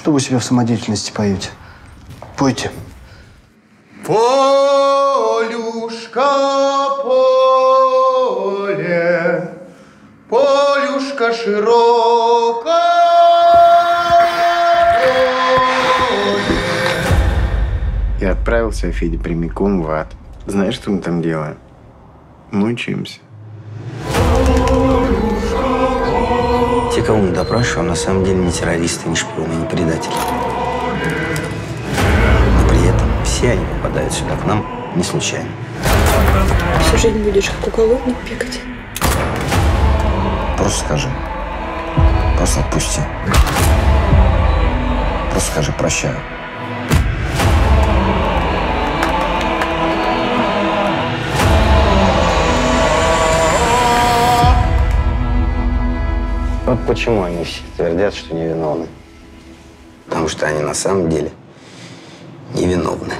Что вы себе в самодеятельности поете? Пойте. Полюшка, поле, полюшка широкая. Я отправился, Федя, прямиком в ад. Знаешь, что мы там делаем? Те, кого мы допрашиваем, на самом деле не террористы, не шпионы, не предатели. Но при этом все они попадают сюда к нам не случайно. Всю жизнь будешь как уголовник бегать. Просто скажи. Просто отпусти. Просто скажи прощаю. Вот почему они все твердят, что невиновны. Потому что они на самом деле невиновны.